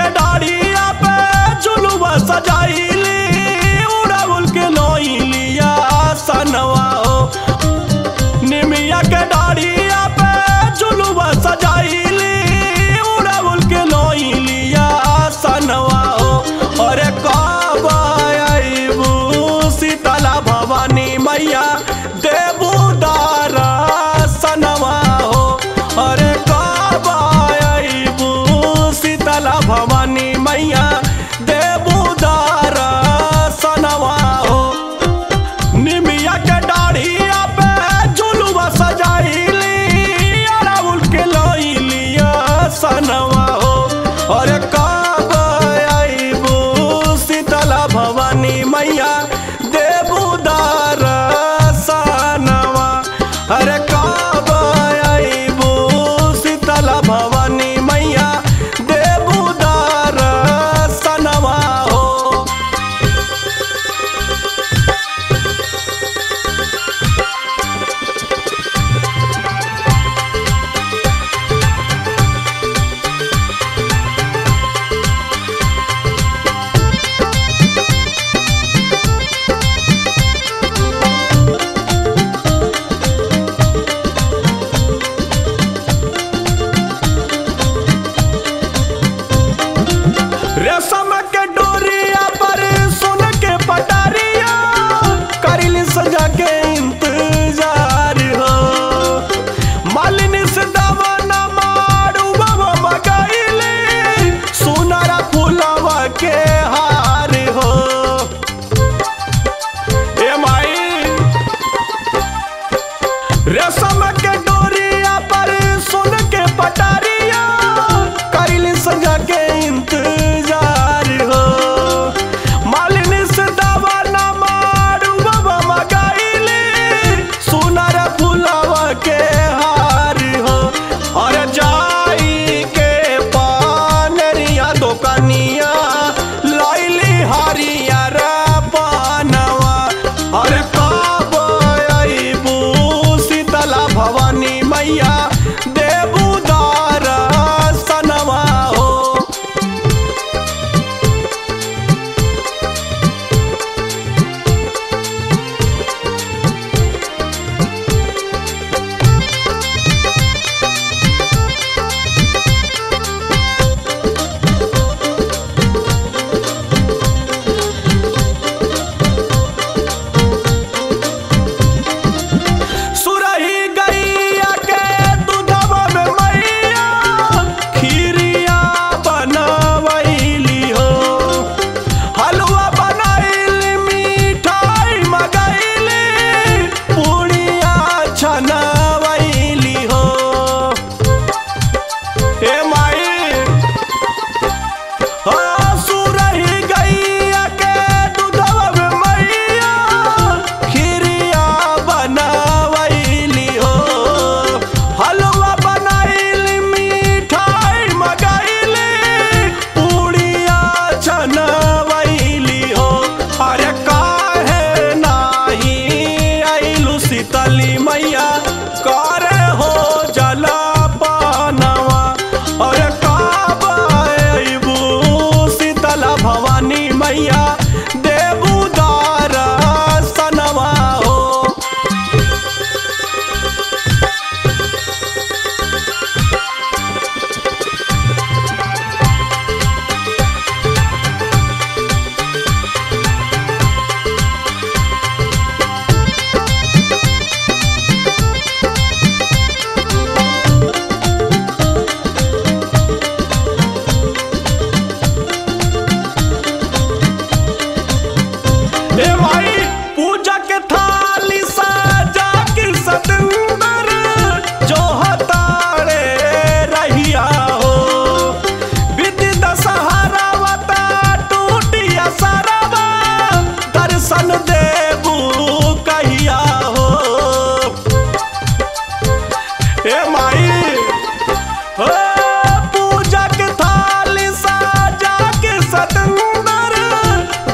के डाड़िया पे झुलुआ सजाइली उड़ाउल के नोइलिया सनवा ओ। निमिया के डाड़िया पे झुलुआ सजाई भवानी मैया। रिल सजा के। भवानी मैया।